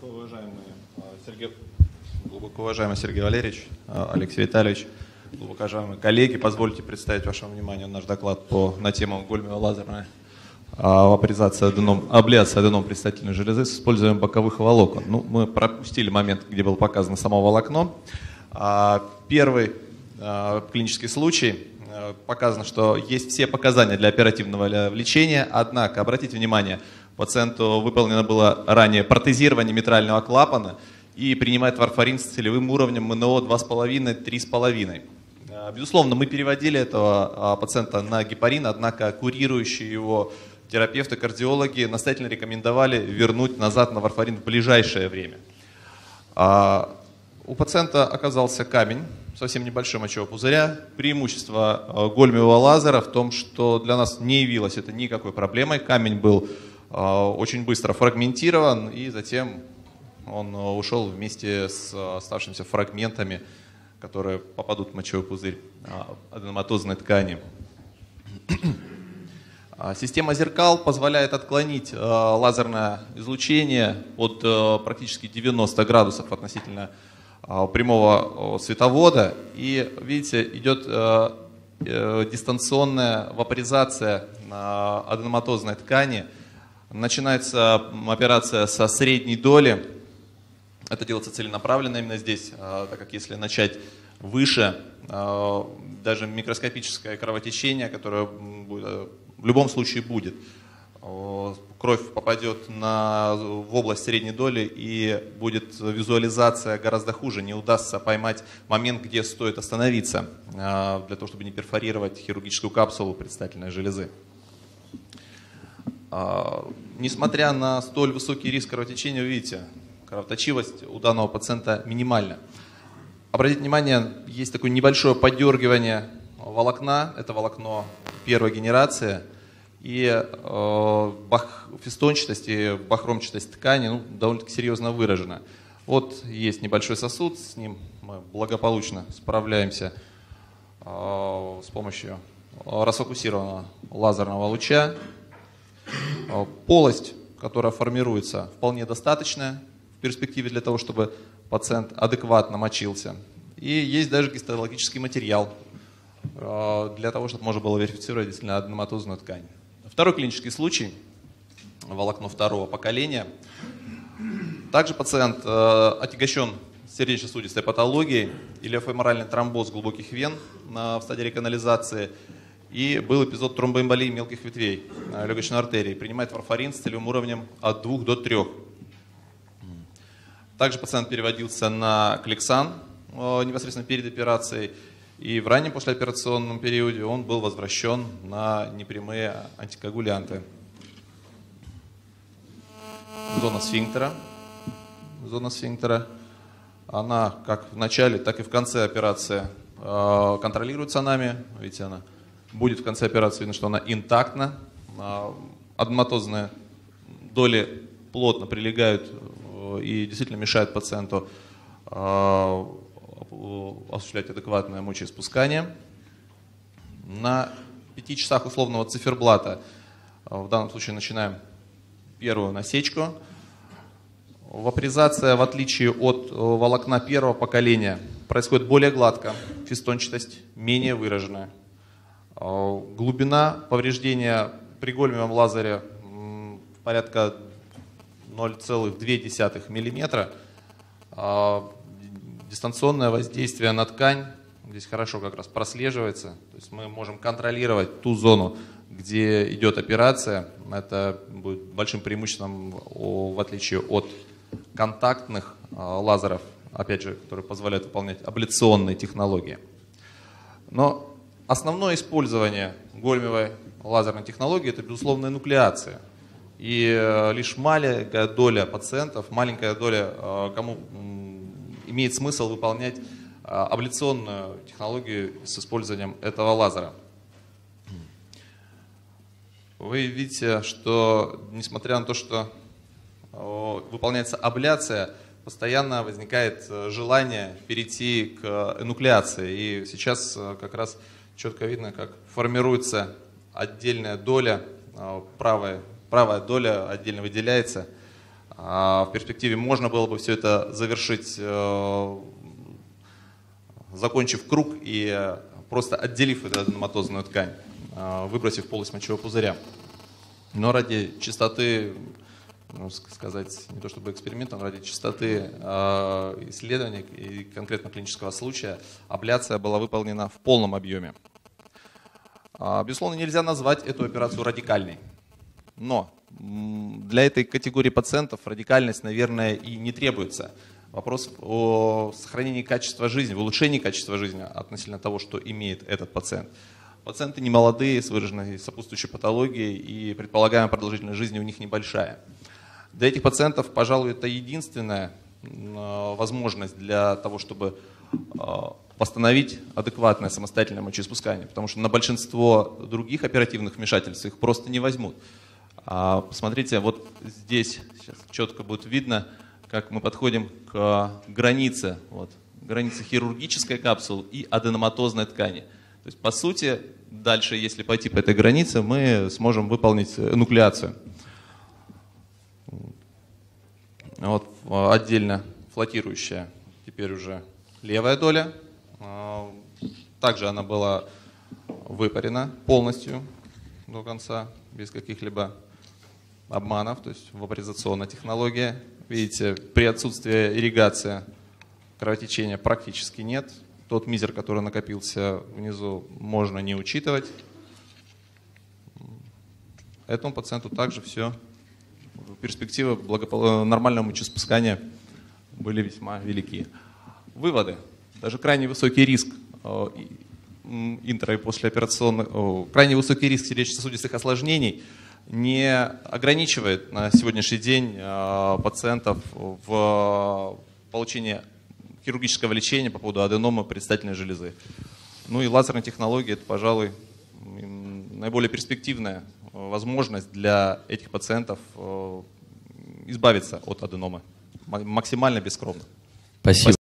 Глубоко уважаемый Сергей, уважаемый Сергей Валерьевич, э, Алексей Витальевич, глубоко уважаемые коллеги, позвольте представить вашему вниманию наш доклад по, на тему гольмиево-лазерной вапоризация аденом, абляция аденом предстательной железы с использованием боковых волокон. Ну, мы пропустили момент, где было показано само волокно. А, первый клинический случай показано, что есть все показания для оперативного лечения, однако, обратите внимание, Пациенту выполнено было ранее протезирование митрального клапана и принимает варфарин с целевым уровнем МНО 2,5-3,5. А, безусловно, мы переводили этого а, пациента на гепарин, однако курирующие его терапевты, кардиологи настоятельно рекомендовали вернуть назад на варфарин в ближайшее время. А, у пациента оказался камень, совсем небольшой мочевого пузыря. Преимущество гольмиевого лазера в том, что для нас не явилось это никакой проблемой. Камень был очень быстро фрагментирован, и затем он а, ушел вместе с оставшимися фрагментами, которые попадут в мочевой пузырь а, аденоматозной ткани. Система зеркал позволяет отклонить лазерное излучение от практически 90 градусов относительно прямого световода. И видите, идет э, дистанционная вапоризация аденоматозной ткани – Начинается операция со средней доли. Это делается целенаправленно именно здесь, а, так как если начать выше, а, даже микроскопическое кровотечение, которое в любом случае будет, кровь попадет на, в область средней доли и будет визуализация гораздо хуже. Не удастся поймать момент, где стоит остановиться, а, для того, чтобы не перфорировать хирургическую капсулу предстательной железы. А, несмотря на столь высокий риск кровотечения, вы видите, кровоточивость у данного пациента минимальна. Обратите внимание, есть такое небольшое подергивание волокна, это волокно первой генерации, и э, бах, фестончатость и бахромчатость ткани ну, довольно-таки серьезно выражена. Вот есть небольшой сосуд, с ним мы благополучно справляемся э, с помощью расфокусированного лазерного луча. А, полость, которая формируется, вполне достаточная в перспективе для того, чтобы пациент адекватно мочился. И есть даже гистологический материал а, для того, чтобы можно было верифицировать действительно аденоматозную ткань. Второй клинический случай, волокно второго поколения. Также пациент э, отягощен сердечно-сосудистой патологией или феморальный тромбоз глубоких вен в стадии реканализации – и был эпизод тромбоэмболии мелких ветвей э, легочной артерии. Принимает варфарин с целевым уровнем от 2 до 3. Также пациент переводился на клексан э, непосредственно перед операцией. И в раннем послеоперационном периоде он был возвращен на непрямые антикоагулянты. Зона сфинктера. Зона сфинктера. Она как в начале, так и в конце операции э, контролируется нами. Видите, она будет в конце операции видно, что она интактна. А, аденоматозные доли плотно прилегают э, и действительно мешают пациенту а, осуществлять адекватное мочеиспускание. На пяти часах условного циферблата в данном случае начинаем первую насечку. Вапоризация, в отличие от э, волокна первого поколения, происходит более гладко, фистончатость менее выраженная. А, глубина повреждения при гольмевом лазере порядка 0,2 мм. А, дистанционное воздействие на ткань здесь хорошо как раз прослеживается. То есть мы можем контролировать ту зону, где идет операция. Это будет большим преимуществом в отличие от контактных а, лазеров, опять же, которые позволяют выполнять абляционные технологии. Но Основное использование гольмевой лазерной технологии – это, безусловно, нуклеация. И э, лишь маленькая доля пациентов, маленькая доля, э, кому имеет смысл выполнять э, абляционную технологию с использованием этого лазера. Вы видите, что несмотря на то, что выполняется абляция, постоянно возникает желание перейти к энуклеации. И сейчас как раз четко видно, как формируется отдельная доля, а, правая, правая доля отдельно выделяется А в перспективе можно было бы все это завершить, э, закончив круг и просто отделив эту аденоматозную ткань, э, выбросив полость мочевого пузыря. Но ради чистоты, ну, сказать, не то чтобы эксперимента, но ради чистоты э, исследования и конкретно клинического случая, абляция была выполнена в полном объеме. А, безусловно, нельзя назвать эту операцию радикальной. Но для этой категории пациентов радикальность, наверное, и не требуется. Вопрос о сохранении качества жизни, в улучшении качества жизни относительно того, что имеет этот пациент. Пациенты не молодые, с выраженной сопутствующей патологией, и предполагаемая продолжительность жизни у них небольшая. Для этих пациентов, пожалуй, это единственная возможность для того, чтобы а, восстановить адекватное самостоятельное мочеиспускание, потому что на большинство других оперативных вмешательств их просто не возьмут. А посмотрите, вот здесь сейчас четко будет видно, как мы подходим к границе, вот, границе хирургической капсулы и аденоматозной ткани. То есть, по сути, дальше, если пойти по этой границе, мы сможем выполнить нуклеацию. Вот отдельно флотирующая теперь уже левая доля. А, также она была выпарена полностью до конца, без каких-либо обманов, то есть вапоризационная технология. Видите, при отсутствии ирригации кровотечения практически нет. Тот мизер, который накопился внизу, можно не учитывать. Этому пациенту также все перспективы благопол... нормального мочеиспускания были весьма велики. Выводы. Даже крайне высокий риск э, интро- и послеоперационных, крайне высокий риск сердечно-сосудистых осложнений не ограничивает на сегодняшний день э, пациентов в получении хирургического лечения по поводу аденомы предстательной железы. Ну и лазерная технология – это, пожалуй, наиболее перспективная возможность для этих пациентов э, избавиться от аденомы максимально бескровно. Спасибо.